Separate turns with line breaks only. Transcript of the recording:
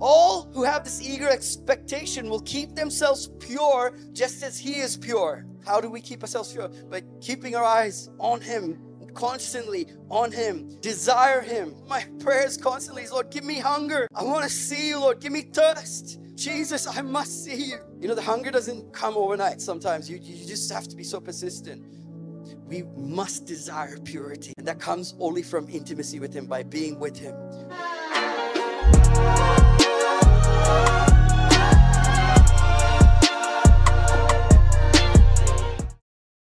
All who have this eager expectation will keep themselves pure just as He is pure. How do we keep ourselves pure? By keeping our eyes on Him, constantly on Him, desire Him. My prayers constantly is, Lord, give me hunger. I want to see you, Lord. Give me thirst. Jesus, I must see you. You know, the hunger doesn't come overnight sometimes. You, you just have to be so persistent. We must desire purity, and that comes only from intimacy with Him by being with Him.